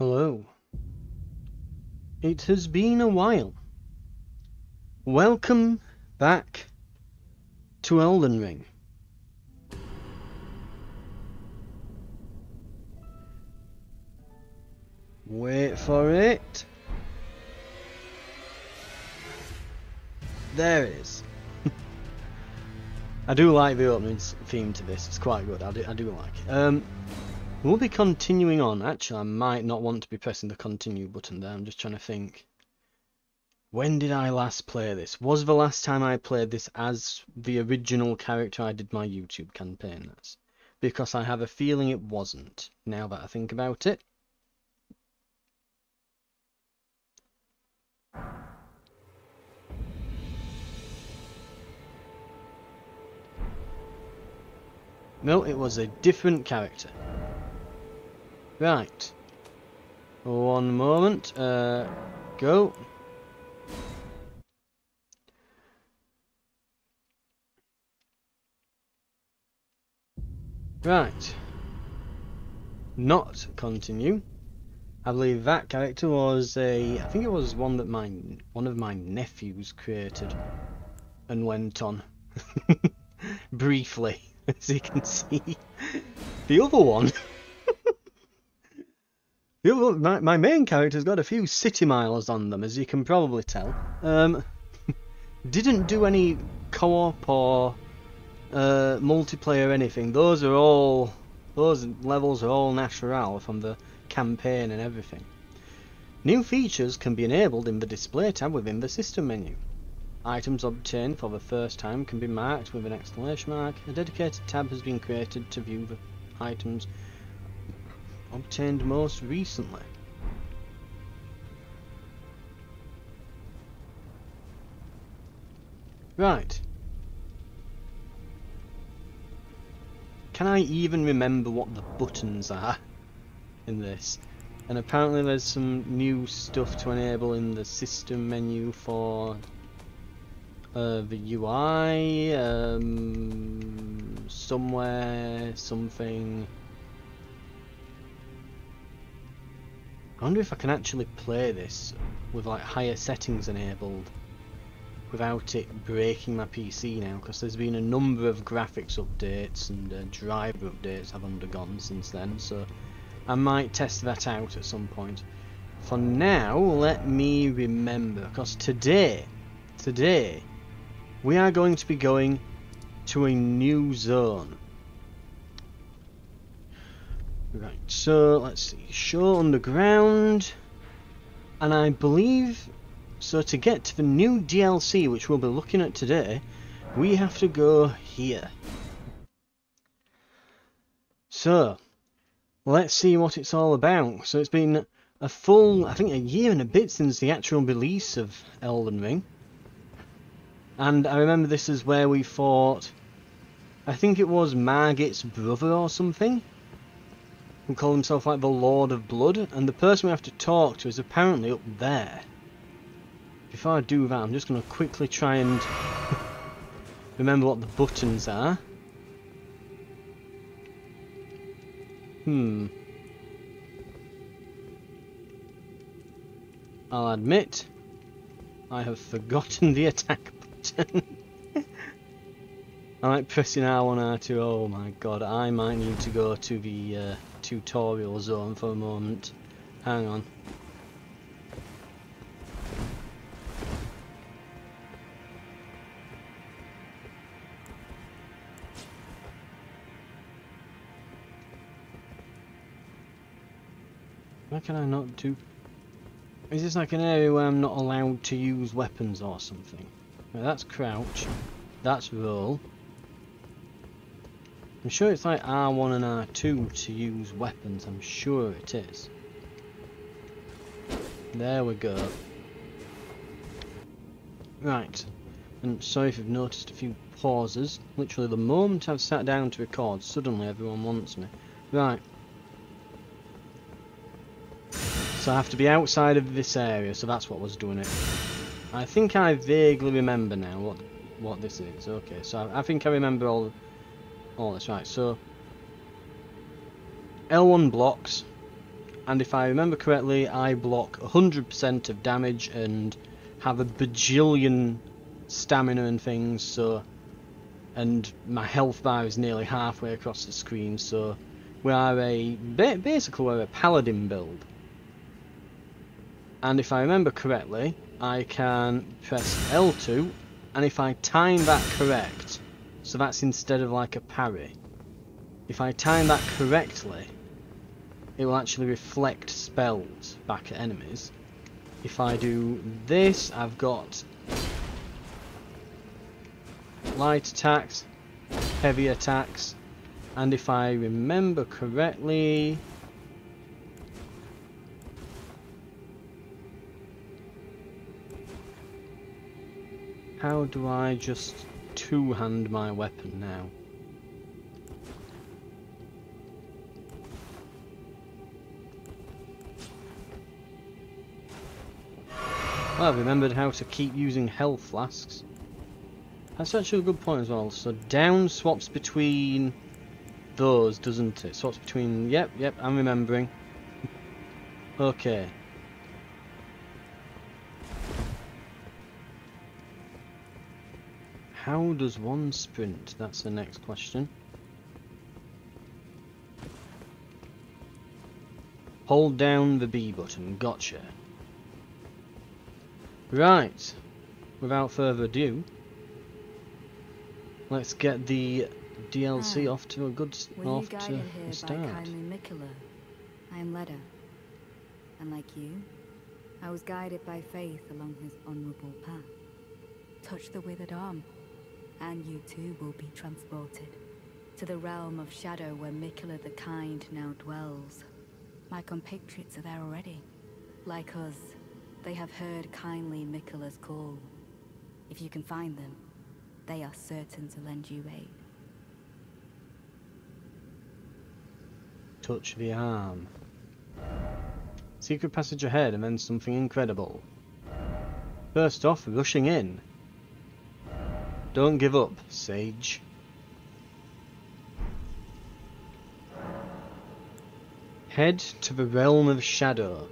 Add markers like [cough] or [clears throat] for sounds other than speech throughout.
Hello. It has been a while. Welcome back to Elden Ring. Wait for it. There it is. [laughs] I do like the opening theme to this. It's quite good. I do, I do like it. Um, we'll be continuing on. Actually, I might not want to be pressing the continue button there. I'm just trying to think. When did I last play this? Was the last time I played this as the original character I did my YouTube campaign? Because I have a feeling it wasn't, now that I think about it. No, it was a different character. Right. One moment. Uh, go. Right. Not continue. I believe that character was a. I think it was one that my one of my nephews created and went on [laughs] briefly, [laughs] as you can see. The other one. [laughs] my, my main character's got a few city miles on them, as you can probably tell. Um, [laughs] didn't do any co-op or uh, multiplayer anything. Those are all those levels are all natural from the campaign and everything. New features can be enabled in the display tab within the system menu. Items obtained for the first time can be marked with an exclamation mark. A dedicated tab has been created to view the items obtained most recently. Right. Can I even remember what the buttons are in this? And apparently there's some new stuff to enable in the system menu for uh, the UI, um, somewhere, something. I wonder if I can actually play this with like higher settings enabled without it breaking my PC now because there's been a number of graphics updates and uh, driver updates I've undergone since then so I might test that out at some point. For now, let me remember because today, today, we are going to be going to a new zone. Right, so let's see, show underground, and I believe so to get to the new DLC, which we'll be looking at today, we have to go here. So, let's see what it's all about. So it's been a full, I think a year and a bit since the actual release of Elden Ring. And I remember this is where we fought, I think it was Margit's brother or something, who called himself like the Lord of Blood, and the person we have to talk to is apparently up there. Before I do that, I'm just going to quickly try and [laughs] remember what the buttons are. Hmm. I'll admit, I have forgotten the attack button. [laughs] I like pressing R1, R2, oh my god, I might need to go to the uh, tutorial zone for a moment. Hang on. Why can I not do... Is this like an area where I'm not allowed to use weapons or something? That's crouch. That's roll. I'm sure it's like R1 and R2 to use weapons. I'm sure it is. There we go. Right. And sorry if you've noticed a few pauses. Literally the moment I've sat down to record, suddenly everyone wants me. Right. So I have to be outside of this area, so that's what was doing it. I think I vaguely remember now what what this is. Okay, so I, I think I remember all all this. Right, so L1 blocks, and if I remember correctly, I block 100% of damage and have a bajillion stamina and things, so and my health bar is nearly halfway across the screen, so we are a basically we're a paladin build. And if I remember correctly, I can press L2, and if I time that correct, so that's instead of like a parry. If I time that correctly, it will actually reflect spells back at enemies. If I do this, I've got light attacks, heavy attacks, and if I remember correctly, how do I just two-hand my weapon now? Well, I've remembered how to keep using health flasks. That's actually a good point as well. So down swaps between those, doesn't it? Swaps between... Yep, yep, I'm remembering. [laughs] okay. How does one sprint? That's the next question. Hold down the B button. Gotcha. Right. Without further ado, let's get the DLC off to a good off to here a start. I am Leda, and like you, I was guided by faith along his honourable path. Touch the withered arm, and you too will be transported to the realm of shadow where Miquella the Kind now dwells. My compatriots are there already. Like us, they have heard kindly Miquella's call. If you can find them, they are certain to lend you aid. Touch the arm. Secret passage ahead and then something incredible. First off, rushing in. Don't give up, Sage. Head to the realm of shadow.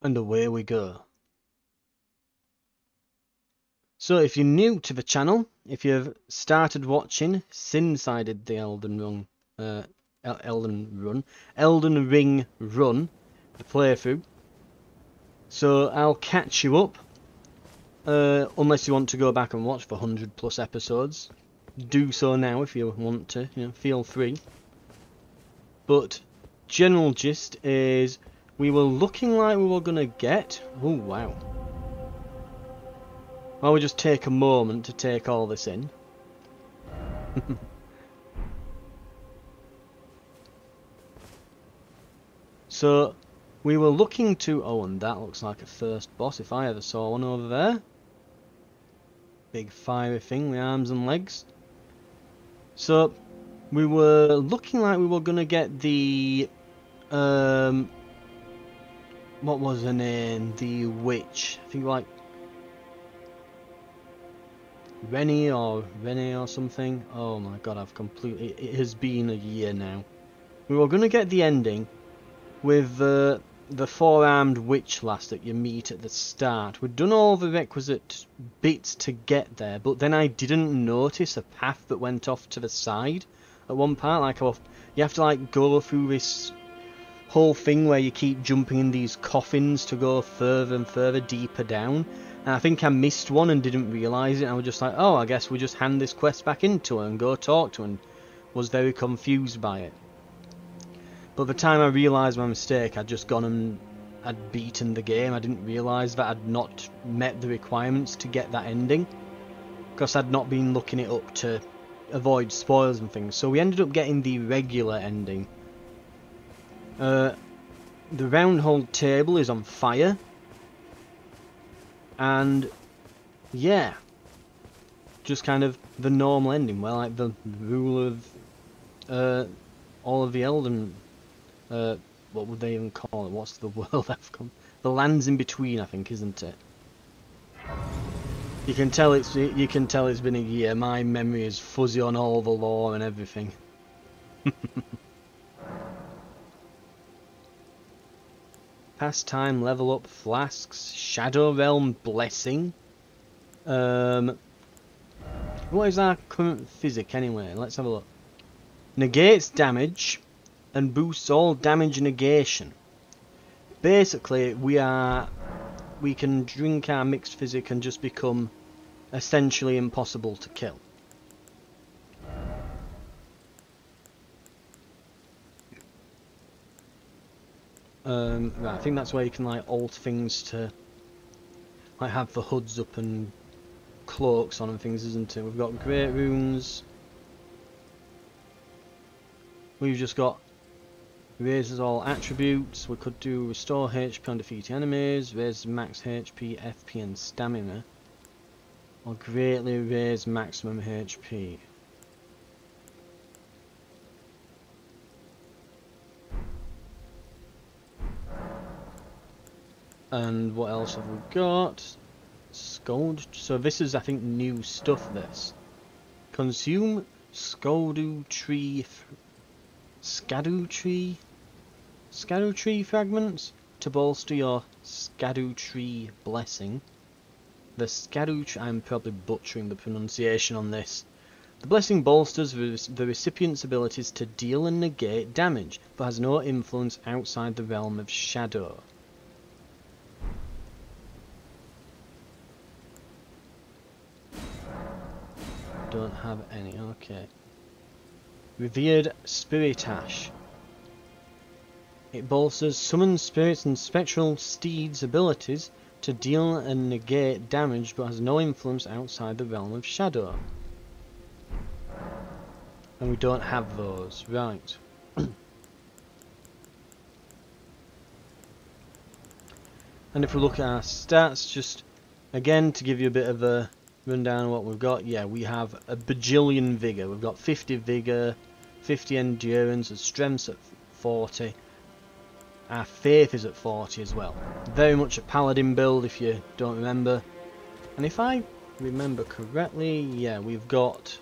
And away we go. So if you're new to the channel, if you've started watching did the Elden Run, uh, Elden Run, Elden Ring Run, the playthrough, so I'll catch you up, uh, unless you want to go back and watch for 100 plus episodes. Do so now if you want to, you know, feel free. But general gist is we were looking like we were going to get... Oh, wow. I will just take a moment to take all this in. [laughs] so, we were looking to... Oh, and that looks like a first boss if I ever saw one over there. Big fiery thing with arms and legs. So, we were looking like we were going to get the... Um, what was her name? The witch. I think like Rennie or Rennie or something. Oh my god, I've completely. It has been a year now. We were going to get the ending with the the four-armed witch lass that you meet at the start. We'd done all the requisite bits to get there, but then I didn't notice a path that went off to the side at one part. Like, you have to like go through this whole thing where you keep jumping in these coffins to go further and further deeper down. And I think I missed one and didn't realise it. I was just like, oh, I guess we just hand this quest back into her and go talk to her. And was very confused by it. But the time I realised my mistake, I'd just gone and I'd beaten the game. I didn't realise that I'd not met the requirements to get that ending. Because I'd not been looking it up to avoid spoilers and things. So we ended up getting the regular ending uh, the round hole table is on fire. And yeah, just kind of the normal ending, where like the rule of uh, all of the Elden, uh, what would they even call it? What's the [laughs] world I've come? The lands in between, I think, isn't it? You can tell it's you can tell it's been a year. My memory is fuzzy on all the lore and everything. [laughs] Pastime level up flasks, Shadow Realm blessing. Um, what is our current physic anyway? Let's have a look. Negates damage and boosts all damage negation. Basically, we are we can drink our mixed physic and just become essentially impossible to kill. Um, right, I think that's where you can like alt things to like have the hoods up and cloaks on and things, isn't it? We've got great runes. We've just got raises all attributes. We could do restore HP on defeating enemies, raise max HP, FP and stamina. Or greatly raise maximum HP. And what else have we got? Scold. So this is, I think, new stuff. This consume Scoldu tree, Scadu tree, Scadu tree fragments to bolster your Scadu tree blessing. The Scadu. I'm probably butchering the pronunciation on this. The blessing bolsters the recipient's abilities to deal and negate damage, but has no influence outside the realm of shadow. don't have any. Okay. Revered Spirit Ash. It bolsters summon spirits and spectral steeds' abilities to deal and negate damage but has no influence outside the realm of shadow. And we don't have those. Right. [clears throat] and if we look at our stats, just again to give you a bit of a run down what we've got. Yeah, we have a bajillion vigor. We've got 50 vigor, 50 endurance, and strength at 40. Our faith is at 40 as well. Very much a paladin build if you don't remember. And if I remember correctly, yeah, we've got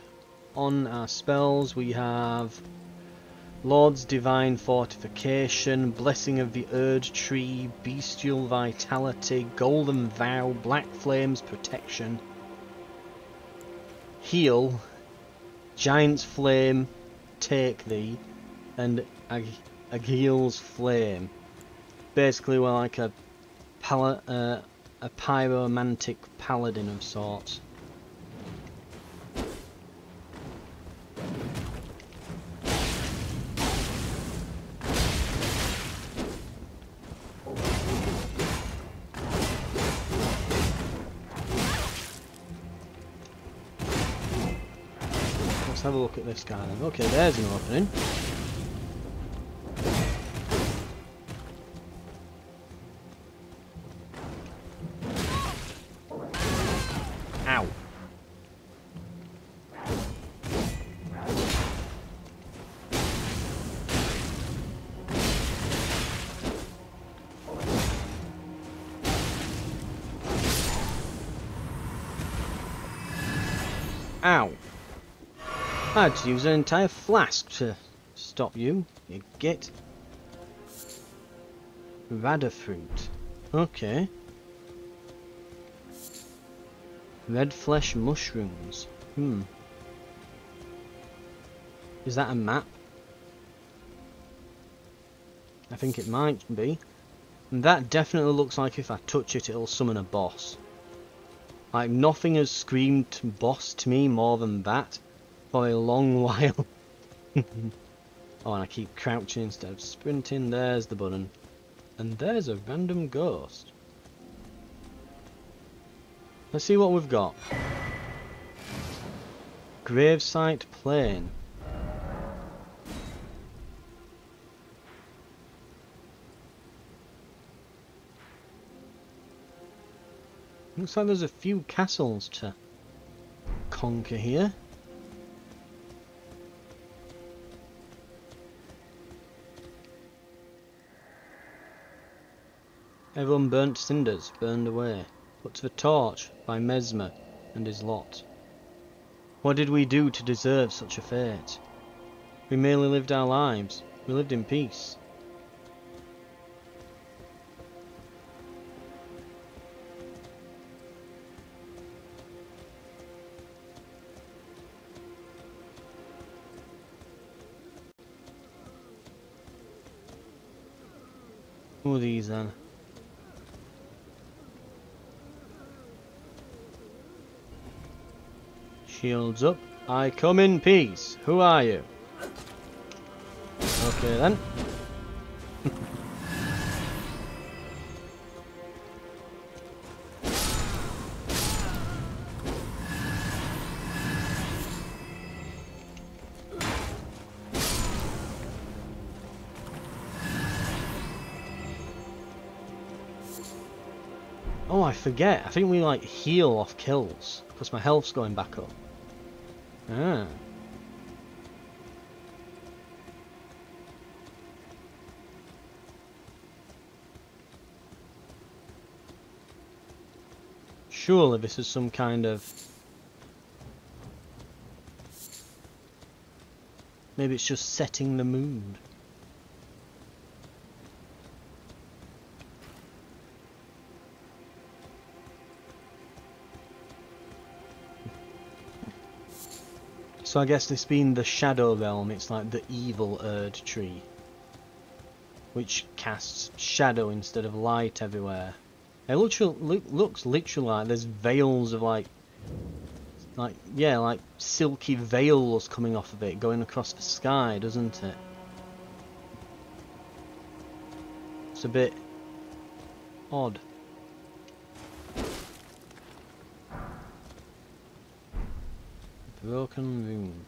on our spells, we have Lord's Divine Fortification, Blessing of the Erd Tree, Bestial Vitality, Golden Vow, Black Flames Protection, heal, Giant's Flame, take thee, and Ag Flame. Basically, we're like a pal uh, a pyromantic paladin of sorts. Let's have a look at this guy then. Okay, there's an opening. Had to use an entire flask to stop you, you get. Rada fruit. Okay. Red flesh mushrooms. Hmm. Is that a map? I think it might be. And that definitely looks like if I touch it it'll summon a boss. Like nothing has screamed boss to me more than that for a long [laughs] while. oh, and I keep crouching instead of sprinting. There's the button. And there's a random ghost. Let's see what we've got. Gravesite Plain. Looks like there's a few castles to conquer here. Everyone burnt cinders, burned away. But to the torch by Messmer. and his lot. What did we do to deserve such a fate? We merely lived our lives. We lived in peace. Who are these then? Shields up. I come in peace. Who are you? Okay then. Oh, I forget. I think we like heal off kills because my health's going back up. Surely this is some kind of... Maybe it's just setting the mood. So I guess this being the Shadow Realm, it's like the evil Erd tree. Which casts shadow instead of light everywhere. It looks, looks literally like there's veils of like, like yeah, like silky veils coming off of it, going across the sky, doesn't it? It's a bit odd. Rune.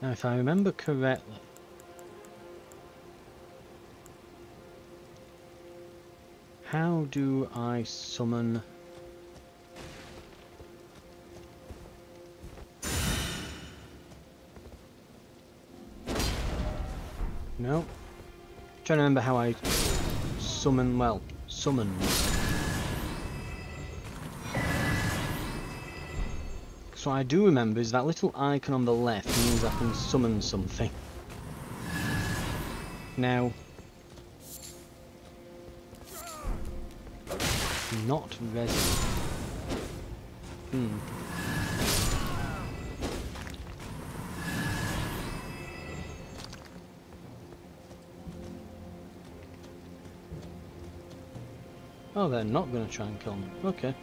Now if I remember correctly, Do I summon... No. I'm trying to remember how I summon, well, summon. So I do remember is that little icon on the left means I can summon something. Now, not ready. Hmm. Oh, they're not going to try and kill me. Okay.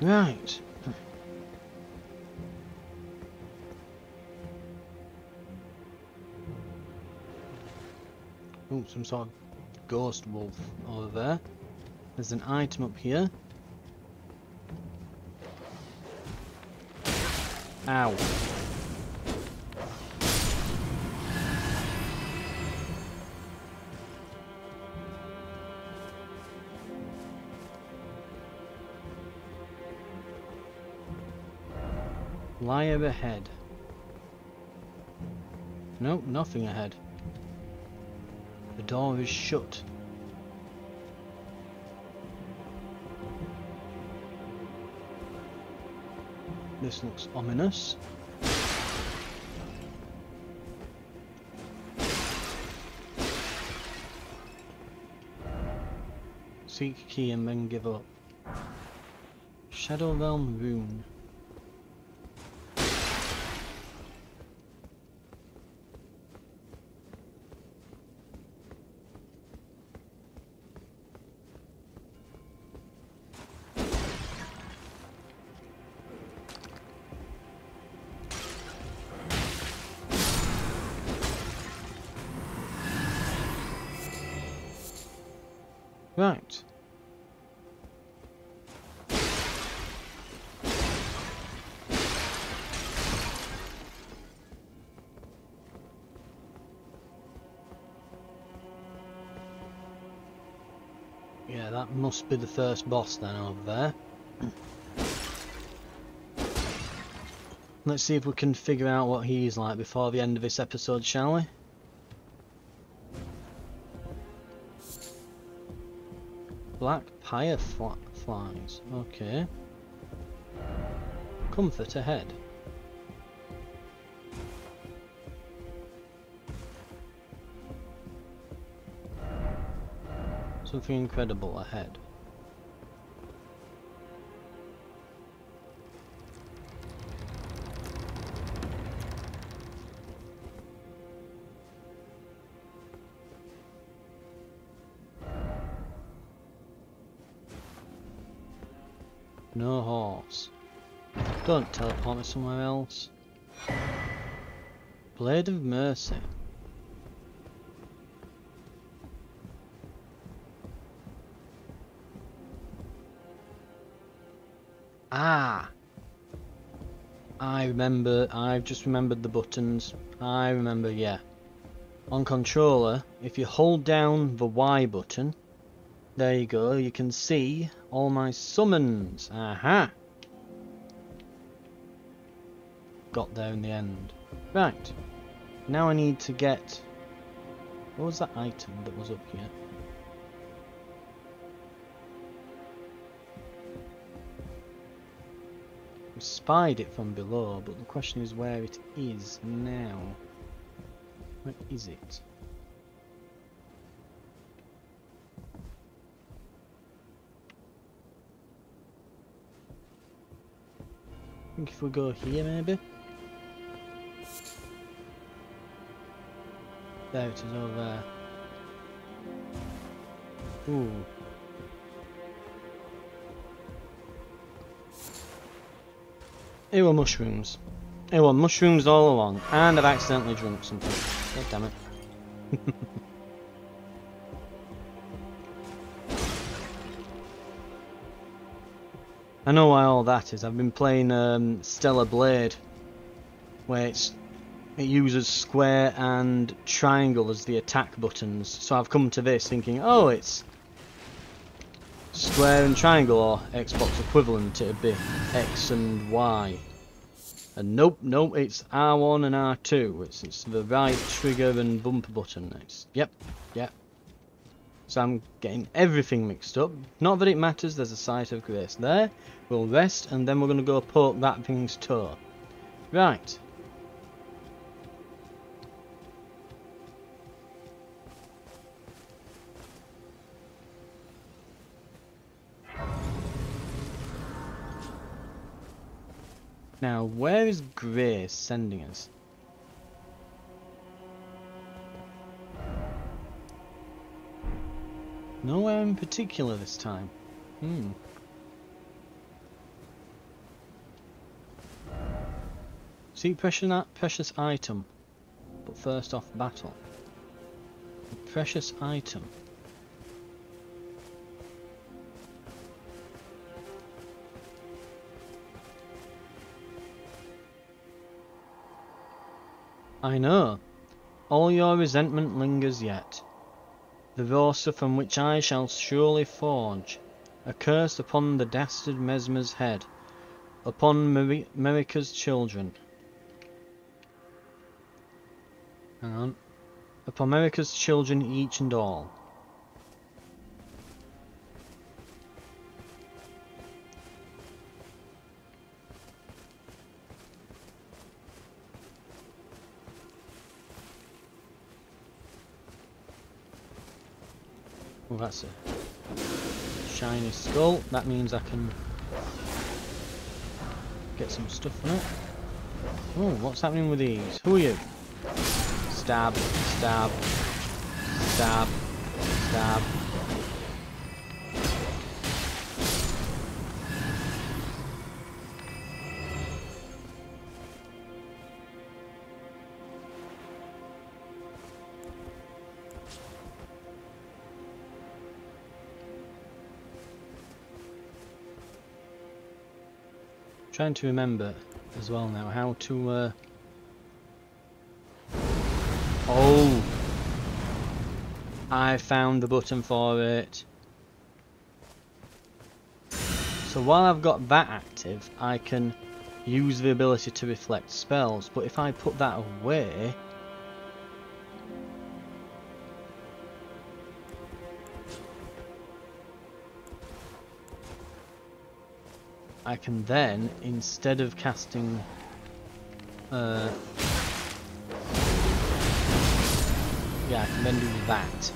Right. Oh, some sort of ghost wolf over there. There's an item up here. Ow. Liar ahead. Nope, nothing ahead. Door is shut. This looks ominous. Seek key and then give up. Shadow Realm Rune. Yeah, that must be the first boss then over there. Let's see if we can figure out what he's like before the end of this episode, shall we? Black pyre fl flies. Okay. Comfort ahead. Something incredible ahead. Don't teleport me somewhere else. Blade of Mercy. Ah! I remember, I've just remembered the buttons. I remember, yeah. On controller, if you hold down the Y button, there you go, you can see all my summons. Aha! Got there in the end. Right. Now I need to get... What was that item that was up here? I spied it from below, but the question is where it is now. Where is it? I think if we go here maybe? It is over there. Ooh. It were mushrooms. It were mushrooms all along, and I've accidentally drunk something. God damn it. [laughs] I know why all that is. I've been playing um, Stellar Blade, where it's it uses square and triangle as the attack buttons. So I've come to this thinking, oh, it's square and triangle, or Xbox equivalent. It'd be X and Y. And nope, nope, it's R1 and R2. It's, it's the right trigger and bumper button. It's yep, yep. So I'm getting everything mixed up. Not that it matters, there's a sight of grace there. We'll rest and then we're going to go poke that thing's toe. Right. Now, where is Grace sending us? Nowhere in particular this time. Hmm. Seek precious, precious item, but first off battle. A precious item. I know. All your resentment lingers yet. The Vosa from which I shall surely forge, a curse upon the dastard Messmer's head, upon Mer Marika's children. Hang on. Upon Marika's children each and all. That's a shiny skull. That means I can get some stuff from it. Oh, what's happening with these? Who are you? Stab, stab, stab, stab. trying to remember as well now how to uh... oh. I found the button for it. So while I've got that active I can use the ability to reflect spells but if I put that away I can then, instead of casting uh, yeah, I can then do that.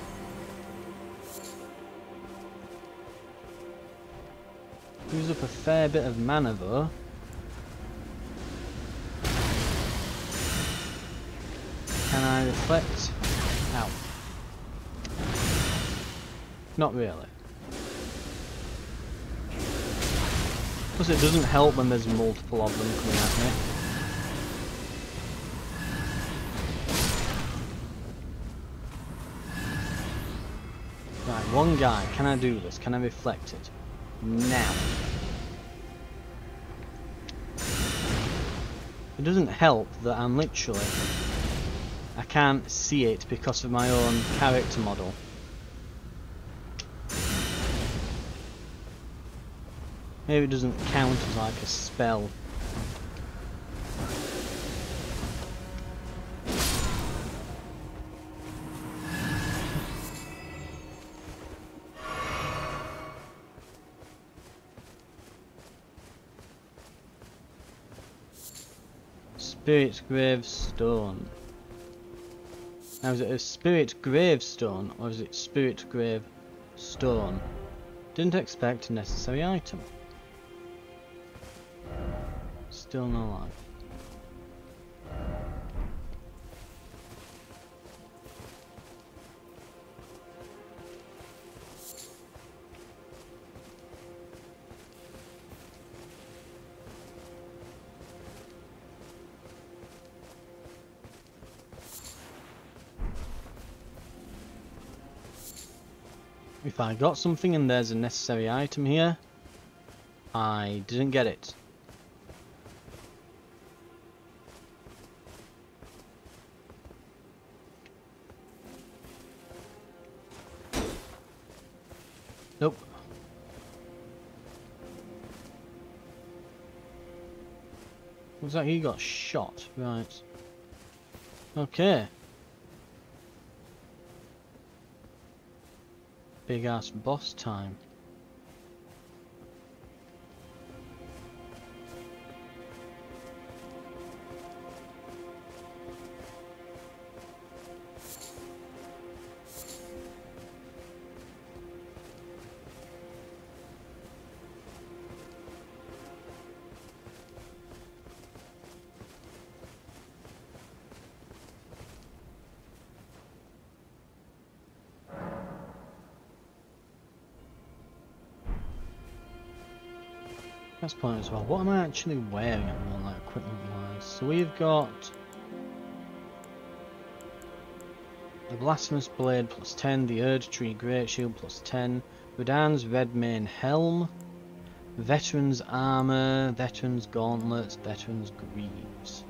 Use up a fair bit of mana though. Can I reflect? Ow. Not really. Plus it doesn't help when there's multiple of them coming at me. Right, one guy. Can I do this? Can I reflect it? Now. It doesn't help that I'm literally... I can't see it because of my own character model. Maybe it doesn't count as like a spell. Spirit Gravestone. Now is it a Spirit Gravestone or is it Spirit Grave Stone? Didn't expect a necessary item. Still no life. If I got something and there's a necessary item here, I didn't get it. Nope. Looks like he got shot. Right. Okay. Big ass boss time. Point as well. What am I actually wearing at the moment, like equipment wise? So we've got the Blasphemous Blade plus 10, the Erdtree Great Shield plus 10, Radahn's Redmane Helm, Veteran's Armour, Veteran's Gauntlets, Veteran's Greaves.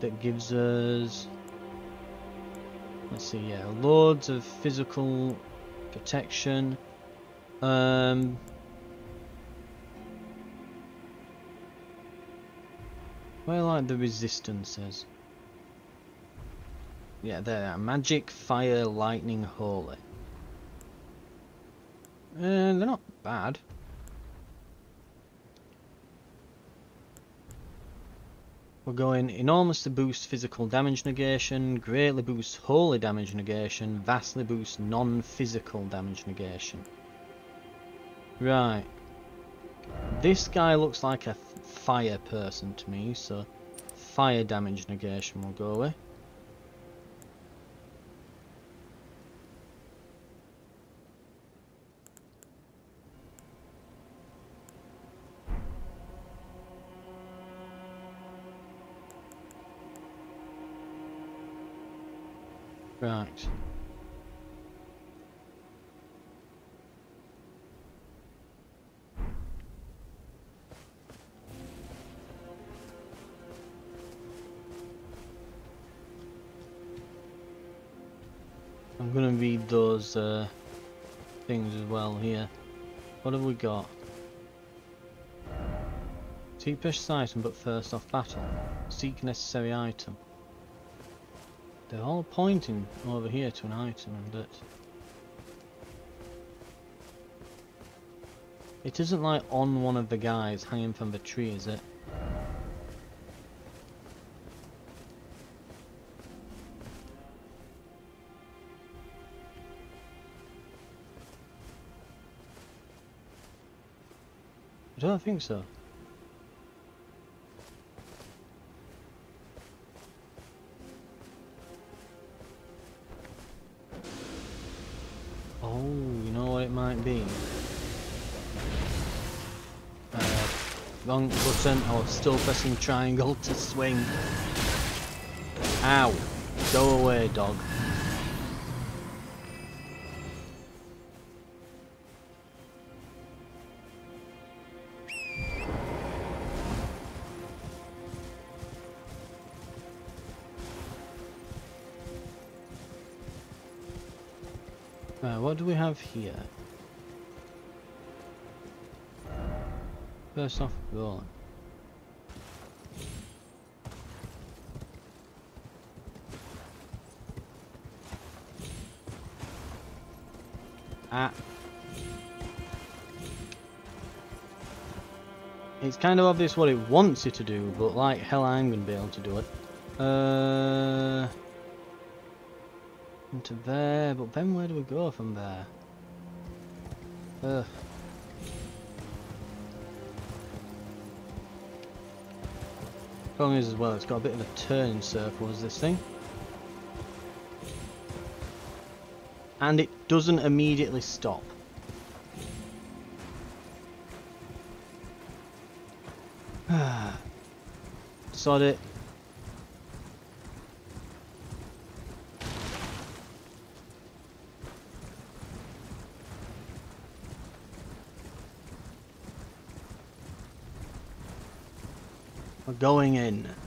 That gives us, let's see, yeah, loads of physical protection. Um, Where like the resistances? Yeah, there. They are. Magic, fire, lightning, holy. Uh, they're not bad. We're going enormous to boost physical damage negation, greatly boost holy damage negation, vastly boost non-physical damage negation. Right. This guy looks like a fire person to me, so fire damage negation will go away. Right. Gonna read those uh, things as well here. What have we got? Seek precious item, but first off battle. Seek necessary item. They're all pointing over here to an item, but it isn't like on one of the guys hanging from the tree, is it? Think so. Oh, you know what it might be? Uh, wrong button, was still pressing triangle [laughs] to swing. Ow! Go away, dog. What do we have here? First off, rolling. Ah. It's kind of obvious what it wants you to do, but like hell I'm going to be able to do it. Uh, into there, but then where do we go from there? Ugh. Problem is as well, it's got a bit of a turning circle as this thing. And it doesn't immediately stop. [sighs] Sod it. We're going in.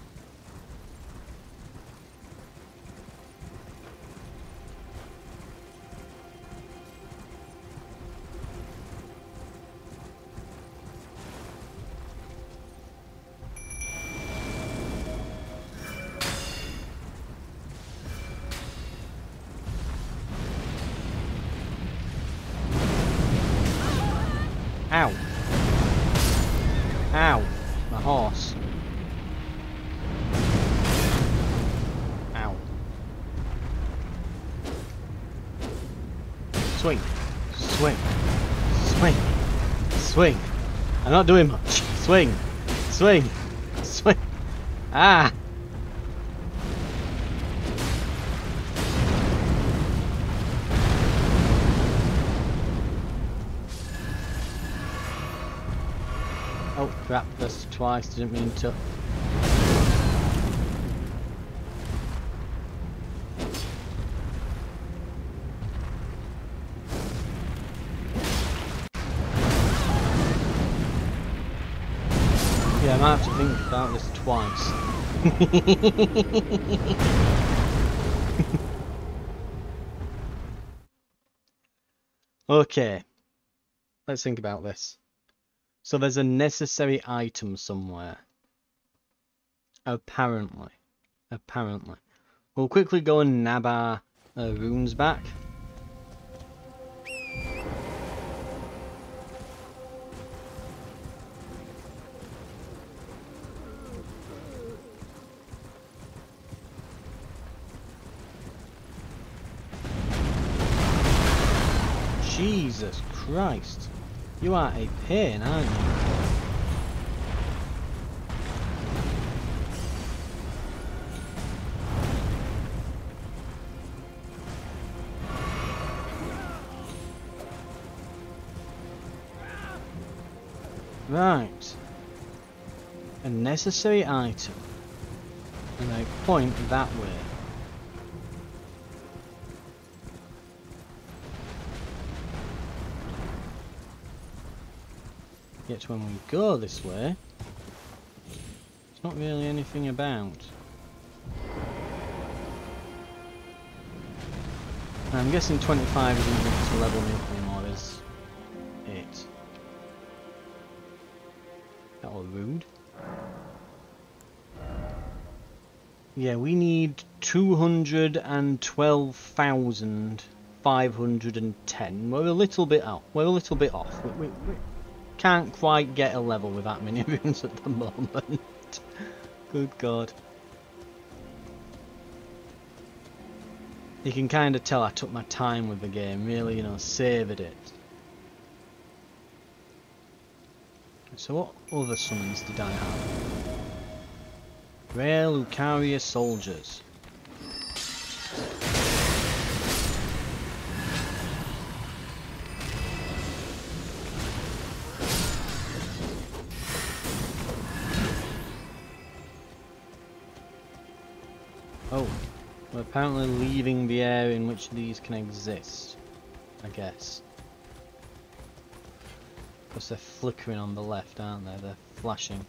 Not doing much. Swing. Swing. Swing. Ah! Oh crap, that's twice, didn't mean to. Twice. [laughs] okay, let's think about this. So there's a necessary item somewhere. Apparently. Apparently. We'll quickly go and nab our uh, runes back. Jesus Christ. You are a pain, aren't you? Right. A necessary item. And I point that way. object when we go this way. It's not really anything about. I'm guessing 25 isn't enough to level me up anymore, is it? That was rude. Yeah, we need 212,510. We're a little bit off. We're a little bit off. We, we, we can't quite get a level with that many runes at the moment. Good God. You can kind of tell I took my time with the game, really, you know, savoured it. So what other summons did I have? Raya Lucaria soldiers. Apparently leaving the area in which these can exist, I guess. Because they're flickering on the left, aren't they? They're flashing.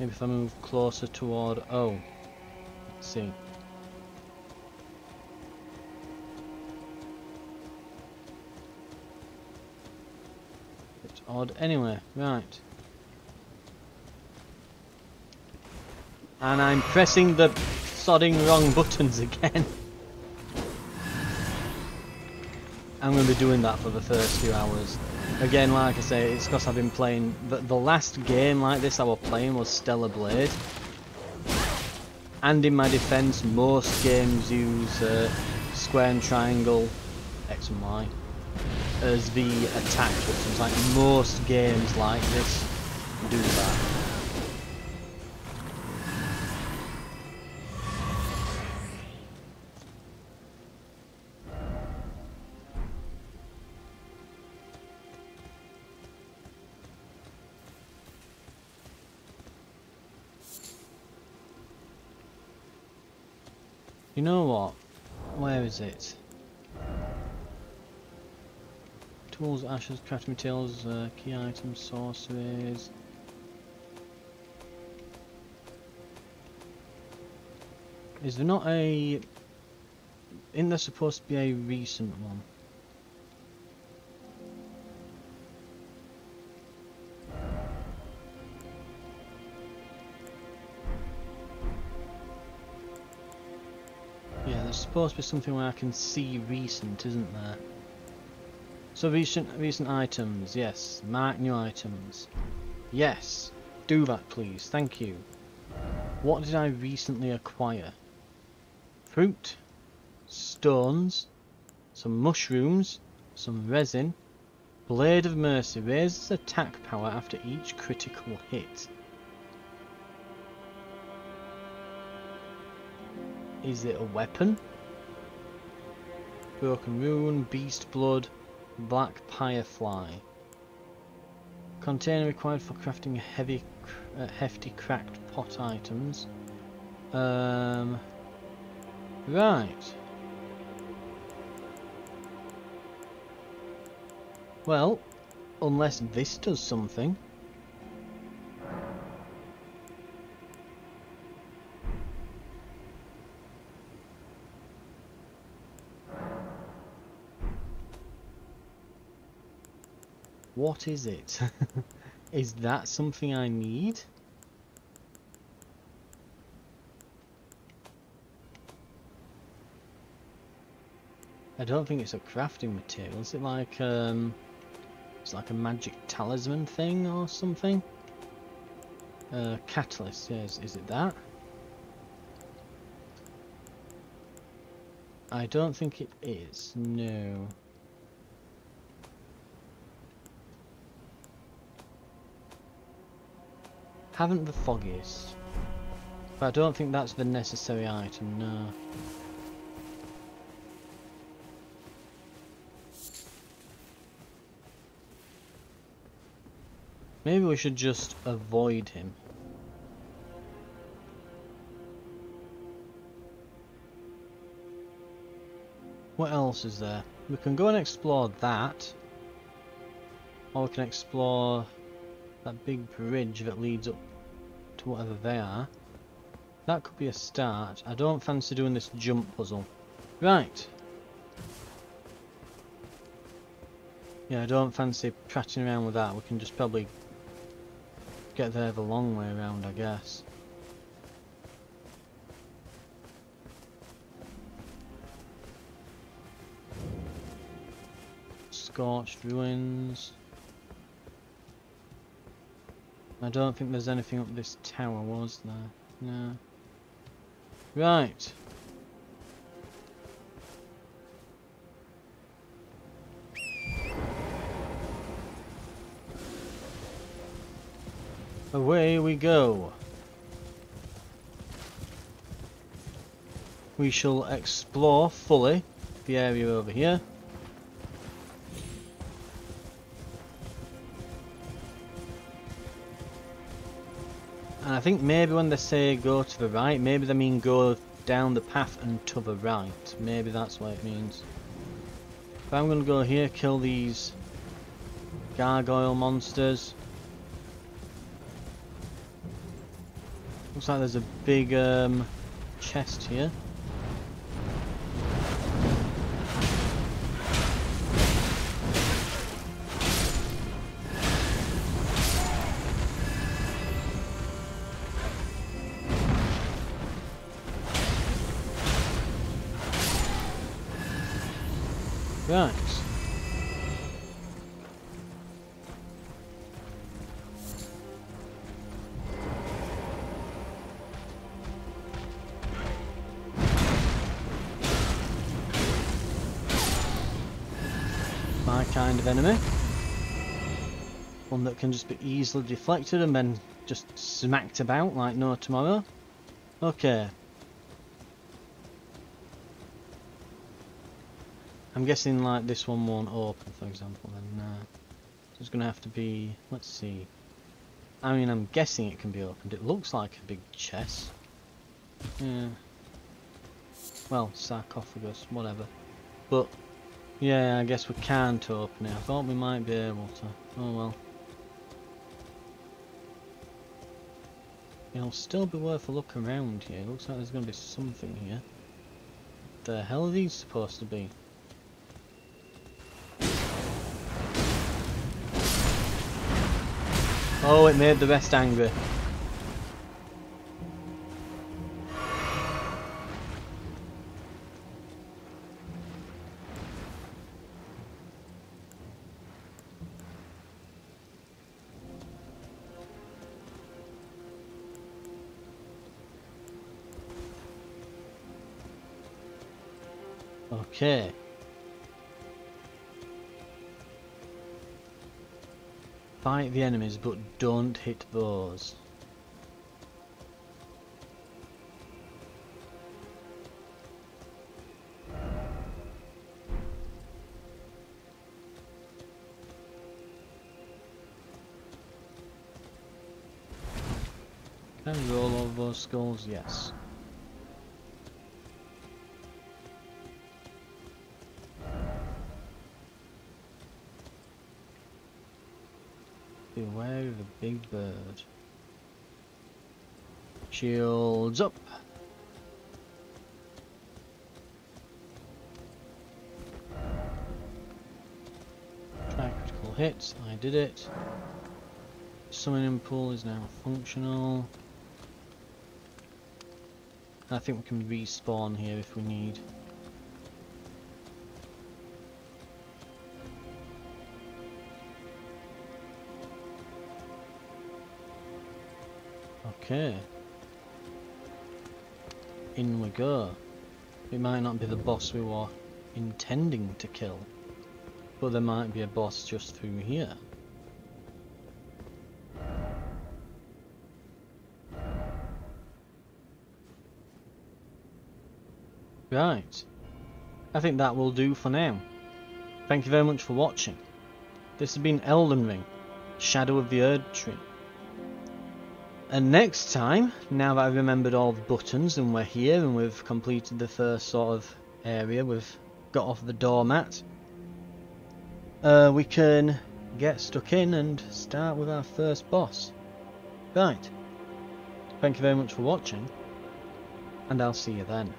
Maybe if I move closer toward... Oh. Let's see. It's odd. Anyway, right. And I'm pressing the sodding wrong buttons again. I'm going to be doing that for the first few hours. Again, like I say, it's because I've been playing... The, the last game like this I was playing was Stellar Blade. And in my defence, most games use uh, square and triangle, X and Y, as the attack buttons. Like most games like this do that. Know what? Where is it? Tools, ashes, crafting materials, uh, key items, sorceries. Is there not a... Isn't there supposed to be a recent one? Supposed to be something where I can see recent, isn't there? So recent recent items, yes. Mark new items. Yes. Do that please, thank you. What did I recently acquire? Fruit, stones, some mushrooms, some resin, Blade of Mercy raises attack power after each critical hit. Is it a weapon? Broken Rune, Beast Blood, Black Firefly. Container required for crafting heavy, uh, hefty cracked pot items. Um, right. Well, unless this does something. What is it? [laughs] is that something I need? I don't think it's a crafting material. Is it like um it's like a magic talisman thing or something? Uh catalyst, yes, is it that? I don't think it is, no. Haven't the foggiest. But I don't think that's the necessary item, no. Maybe we should just avoid him. What else is there? We can go and explore that. Or we can explore that big bridge that leads up to whatever they are. That could be a start. I don't fancy doing this jump puzzle. Right. Yeah, I don't fancy prattling around with that. We can just probably Get there the long way around, I guess. Scorched ruins. I don't think there's anything up this tower, was there? No. Right. Away we go. We shall explore fully the area over here. And I think maybe when they say go to the right, maybe they mean go down the path and to the right. Maybe that's what it means. If I'm going to go here, kill these gargoyle monsters. Looks like there's a big um, chest here. Of enemy. One that can just be easily deflected and then just smacked about like no tomorrow. Okay, I'm guessing like this one won't open, for example. Then uh, it's going to have to be. Let's see. I mean, I'm guessing it can be opened. It looks like a big chest. Yeah. Well, sarcophagus, whatever. But yeah, I guess we can't open it. I thought we might be able to. Oh well. It'll still be worth a look around here. Looks like there's going to be something here. The hell are these supposed to be? Oh, it made the rest angry. Okay. Fight the enemies, but don't hit those. Can I roll all those skulls? Yes. Beware of the big bird. Shields up. Try hits. I did it. Summoning pool is now functional. I think we can respawn here if we need. Okay. In we go. It might not be the boss we were intending to kill, but there might be a boss just through here. Right. I think that will do for now. Thank you very much for watching. This has been Elden Ring, Shadow of the Erdtree. And next time, now that I've remembered all the buttons and we're here and we've completed the first sort of area, we've got off the doormat, uh, we can get stuck in and start with our first boss. Right. Thank you very much for watching, and I'll see you then.